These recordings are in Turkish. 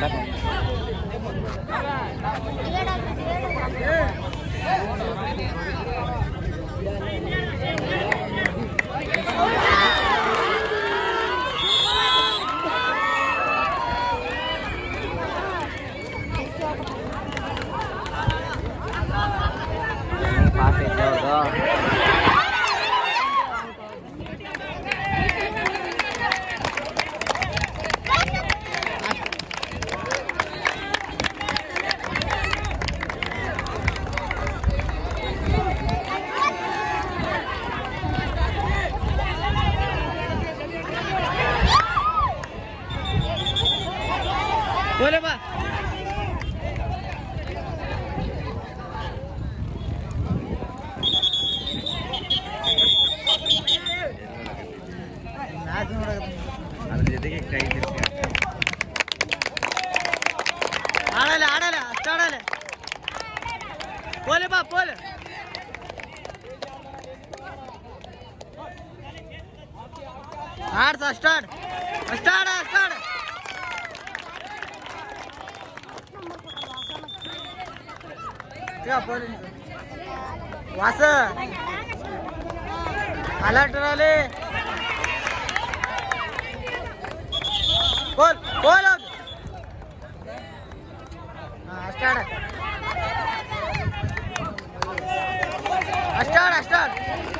đất này. ಅದ್ರ ಜೊತೆಗೆ ಕೈ ಆಡಲೆ ಆಡಲೆ ಅಷ್ಟಾಡಲೆ ಪೋಲೆ ಬಾ ಪೋಲೆ ಆಡ್ಸ ಅಷ್ಟಾಡ್ ಅಷ್ಟಾಡ ಅಷ್ಟಾಡ ವಾಸ ಅಲರ್ಟ್ ರೇ Poland! Astar! Astar, Astar!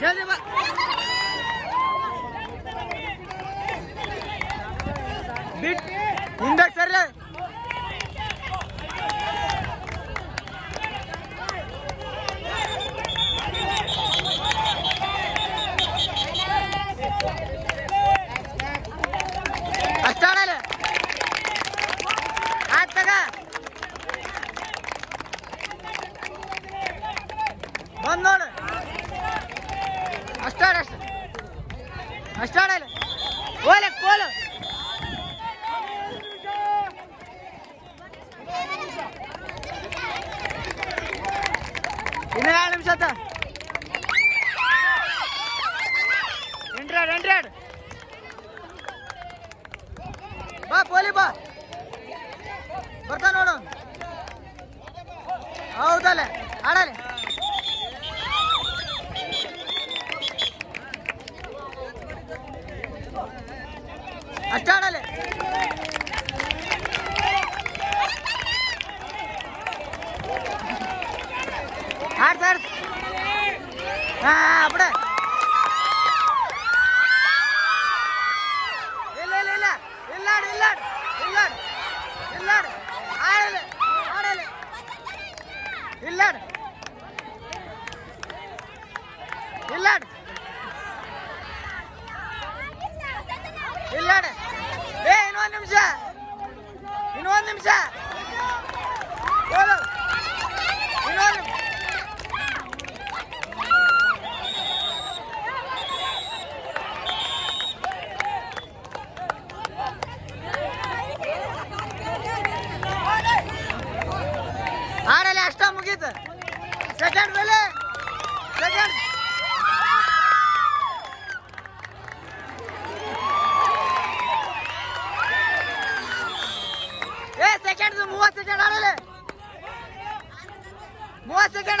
Gel bak. Bit. Hindak sarıla. Attarala. Attaga. Bandol. ಬಂದ್ ನೋಡು ಅಷ್ಟಾಡ ಅಷ್ಟ ಅಷ್ಟಾಡಲ್ಲ ಓಲೆ ಕೋಲು ಇನ್ನು ಎರಡು ನಿಮಿಷ ಆತ ಎಂಟ್ರಾಡ್ ಎಂಟ್ರಾಡ್ ಬಾ ಪೋಲಿ ಬಾ ಬರ್ತಾ ನೋಡು ಹೌದಲ್ಲ ಆಡಲ್ಲ ಇಲ್ಲಾಡ್ ಇಲ್ಲಾಡ ಏ ಇನ್ನೊಂದು ನಿಮಿಷ ಇನ್ನೊಂದು ನಿಮಿಷ सेकंड वेले! सेकंड ए सेकंड 30 सेकंड आले 30 सेकंड